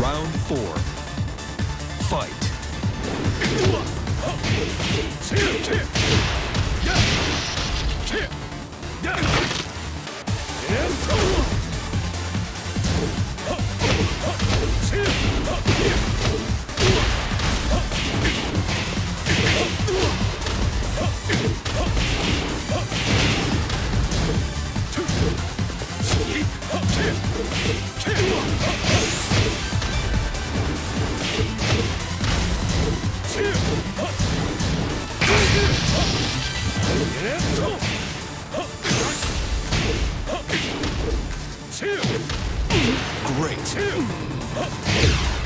Round four. Fight. Great.